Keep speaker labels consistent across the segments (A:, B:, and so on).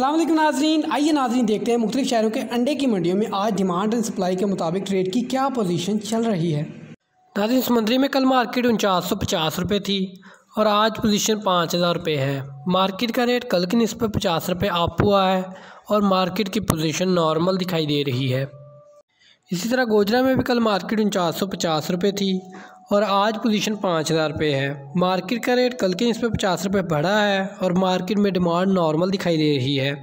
A: वालेकुम नाजरीन। आइए नाजरीन देखते हैं मुख्तलिफ़ शहरों के अंडे की मंडियों में आज डिमांड एंड सप्लाई के मुताबिक ट्रेड की क्या पोजीशन चल रही है। नाजरीन समुद्री में कल मार्केट उनचास सौ पचास रुपये थी और आज पोजीशन पाँच हज़ार रुपये है। मार्केट का रेट कल की नस्बत पचास रुपये अप हुआ है और मार्केट की पोजीशन नॉर्मल दिखाई दे रही है। इसी तरह गोजरा में भी कल मार्केट उनचास सौ पचास रुपये थी और आज पोजीशन पाँच हज़ार रुपये है। मार्केट का रेट कल के इस पर पचास रुपये बढ़ा है और मार्केट में डिमांड नॉर्मल दिखाई दे रही है।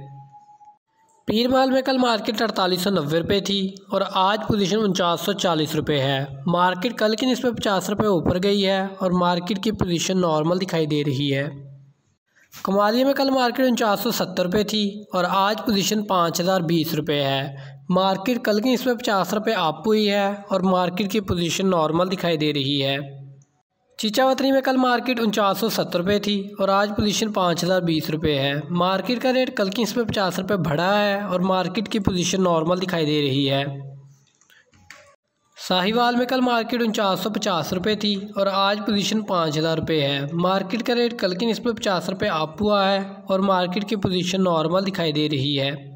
A: पीर माल में कल मार्केट अड़तालीस सौ नब्बे रुपये थी और आज पोजीशन उनचास सौ चालीस रुपये है। मार्केट कल की नस्बत पचास रुपये ऊपर गई है और मार्केट की पोजीशन नॉर्मल दिखाई दे रही है। कमालिया में कल मार्केट उनचास सौ सत्तर रुपये थी और आज पोजीशन पाँच हज़ार बीस रुपये है। मार्केट कल की इसमें पचास रुपये अप हुई है और मार्केट की पोजीशन नॉर्मल दिखाई दे रही है। चीचावतरी में कल मार्केट उनचास सौ सत्तर रुपये थी और आज पोजीशन पाँच हज़ार बीस रुपये है। मार्केट का रेट कल की इसमें पचास रुपये बढ़ा है और मार्केट की पोजीशन नॉर्मल दिखाई दे रही है। साहिवाल में कल मार्केट उनचास सौ पचास रुपये थी और आज पोजीशन पाँच हज़ार रुपये है। मार्केट का रेट कल की नस्बत पचास रुपये अप हुआ है और मार्केट की पोजीशन नॉर्मल दिखाई दे रही है।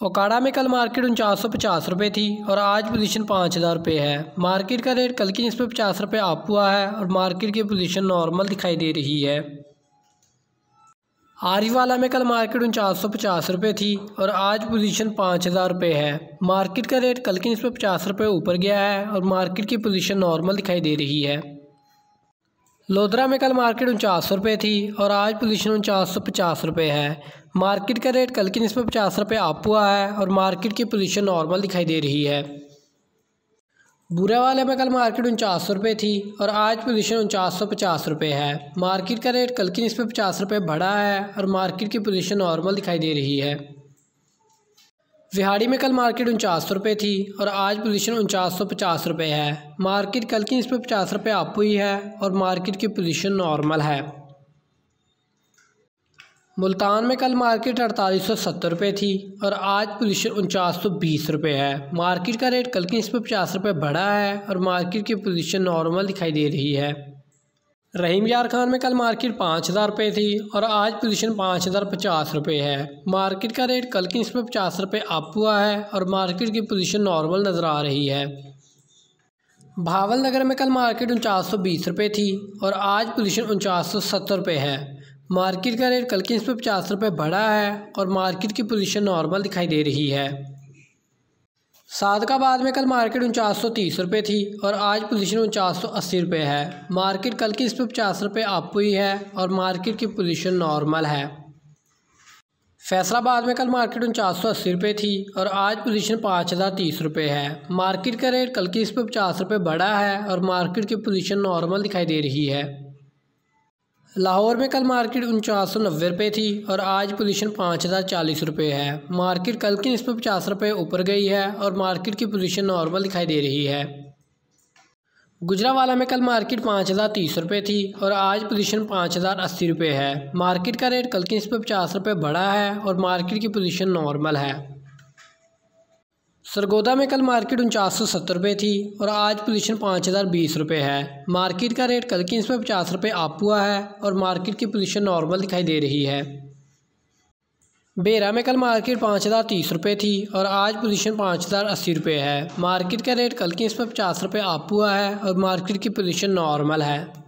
A: ओकाड़ा में कल मार्केट उनचास सौ पचास रुपये थी और आज पोजीशन पाँच हज़ार रुपये है। मार्केट का रेट कल की नस्बत पचास रुपये अप हुआ है और मार्केट की पोजीशन नॉर्मल दिखाई दे रही है। आरीवाला में कल मार्केट उनचास सौ पचास रुपये थी और आज पोजीशन पाँच हज़ार रुपये है। मार्केट का रेट कल की नस्बत पचास रुपये ऊपर गया है और मार्केट की पोजीशन नॉर्मल दिखाई दे रही है। लोधरा में कल मार्केट उनचास सौ रुपये थी और आज पोजीशन उनचास सौ पचास रुपये है। मार्केट का रेट कल की नस्बत पचास रुपये अप हुआ है और मार्केट की पोजीशन नॉर्मल दिखाई दे रही है। बुरा वाले में कल मार्केट उनचास सौ रुपये थी और आज पोजीशन उनचास सौ पचास रुपये है। मार्केट का रेट कल की नस्बत पचास रुपये बढ़ा है और मार्केट की पोजीशन नॉर्मल दिखाई दे रही है। विहाड़ी में कल मार्केट उनचास सौ रुपये थी और आज पोजीशन उनचास सौ पचास रुपये है। मार्केट कल की नस्बत पचास रुपये अप हुई है और मार्केट की पोजीशन नॉर्मल है। मुल्तान में कल मार्केट अड़तालीस सौ सत्तर रुपये थी और आज पोजीशन उनचास सौ बीस रुपये है। मार्केट का रेट कल की इस पर पचास रुपये बढ़ा है और मार्केट की पोजीशन नॉर्मल दिखाई दे रही है। रहीम यार खान में कल मार्केट पाँच हज़ार रुपये थी और आज पोजीशन पाँच हज़ार पचास रुपये है। मार्केट का रेट कल की इस पर पचास रुपये अप हुआ है और मार्केट की पोजीशन नॉर्मल नज़र आ रही है। भावल नगर में कल मार्केट उनचास सौ बीस रुपये थी और आज पोजीशन उनचास सौ सत्तर रुपये है। मार्केट का रेट कल के इस पर पचास रुपये बढ़ा है और मार्केट की पोजीशन नॉर्मल दिखाई दे रही है। सादकाबाद में कल मार्केट उनचास सौ तीस रुपये थी और आज पोजीशन उनचास सौ अस्सी रुपये है। मार्केट कल की इस पर पचास रुपये अप हुई है और मार्केट की पोजीशन नॉर्मल है। फैसलाबाद में कल मार्केट उनचास सौ अस्सी रुपये थी और आज पोजीशन पाँच हज़ार तीस रुपये है। मार्केट का रेट कल की इस पर पचास रुपये बढ़ा है और मार्केट की पोजीशन नॉर्मल दिखाई दे रही है। लाहौर में कल मार्केट उनचास सौ नब्बे रुपये थी और आज पोजीशन पाँच हज़ार चालीस रुपये है। मार्केट कल की नस्बत पचास रुपये ऊपर गई है और मार्केट की पोजीशन नॉर्मल दिखाई दे रही है। गुजरावाला में कल मार्केट पाँच हज़ार तीस रुपये थी और आज पोजीशन पाँच हज़ार अस्सी रुपये है। मार्केट का रेट कल की नस्बत पचास रुपये बढ़ा है और मार्केट की पोजीशन नॉर्मल है। सरगोदा में कल मार्केट उनचास सौ सत्तर रुपये थी और आज पोजीशन पाँच हज़ार बीस रुपये है। मार्केट का रेट कल की इसमें पचास रुपये अप हुआ है और मार्केट की पोजीशन नॉर्मल दिखाई दे रही है। बेरा में कल मार्केट पाँच हज़ार तीस रुपये थी और आज पोजीशन पाँच हज़ार अस्सी रुपये है। मार्केट का रेट कल की इसमें पचास रुपये अप हुआ है और मार्केट की पोजीशन नॉर्मल है।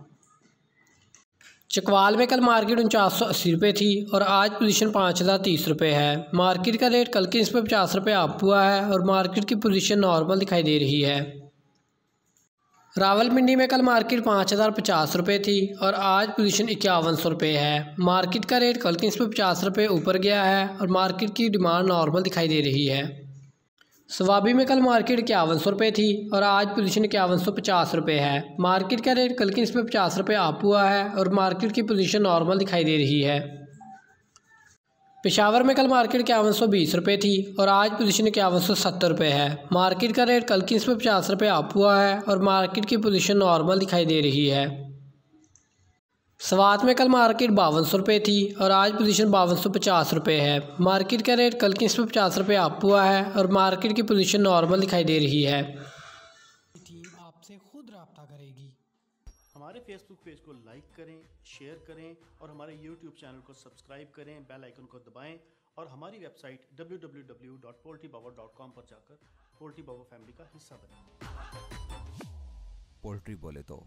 A: चकवाल में कल मार्केट उनचास सौ अस्सी रुपये थी और आज पोजीशन पाँच हज़ार तीस रुपये है। मार्केट का रेट कल के इस पर पचास रुपये अप हुआ है और मार्केट की पोजीशन नॉर्मल दिखाई दे रही है। रावलपिंडी में कल मार्केट पाँच हज़ार पचास रुपये थी और आज पोजीशन इक्यावन सौ रुपये है। मार्केट का रेट कल के इस पर पचास रुपये ऊपर गया है और मार्केट की डिमांड नॉर्मल दिखाई दे रही है। सवाबी में कल मार्केट इक्यावन सौ रुपये थी और आज पोजीशन इक्यावन सौ पचास रुपये है। मार्केट का रेट कल की इस पर पचास रुपये आप हुआ है और मार्केट की पोजीशन नॉर्मल दिखाई दे रही है। पेशावर में कल मार्केट इक्यावन सौ बीस रुपये थी और आज पोजीशन इक्यावन सौ सत्तर रुपये है। मार्केट का रेट कल की इस पर पचास रुपये आप हुआ है और मार्केट की पोजीशन नॉर्मल दिखाई दे रही है। स्वात में कल मार्केट बावन सौ रुपये थी और आज पोजीशन बावन सौ पचास रुपये है। मार्केट का रेट कल के इस पर पचास रुपये आप हुआ है और मार्केट की पोजीशन नॉर्मल दिखाई दे रही है।
B: टीम आपसे खुद रबता करेगी। हमारे फेसबुक पेज को लाइक करें शेयर करें और हमारे यूट्यूब चैनल को सब्सक्राइब करें बेल आइकन को दबाएँ और हमारी वेबसाइट डब्ल्यू पर जाकर पोल्ट्री बाबा फैमिली का हिस्सा बनें
C: पोल्ट्री बोले तो